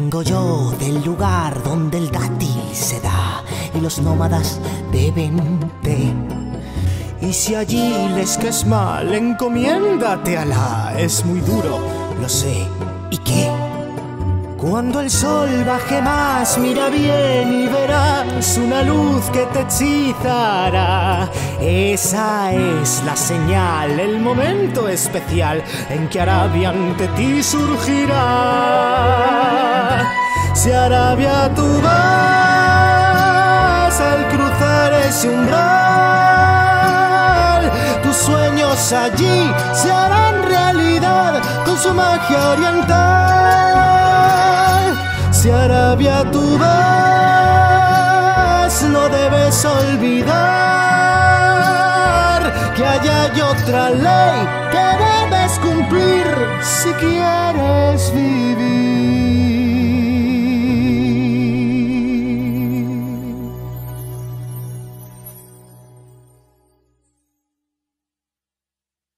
Vengo yo del lugar donde el dátil se da y los nómadas beben té. Y si allí les caes mal, encomiéndate a la. Es muy duro, lo sé. ¿Y qué? Cuando el sol baje más, mira bien y verás una luz que te hechizará. Esa es la señal, el momento especial en que Arabia ante ti surgirá. Si Arabia tú vas al cruzar ese umbral, tus sueños allí se harán realidad con su magia oriental. Si Arabia tú vas, no debes olvidar que allá hay otra ley que debes cumplir.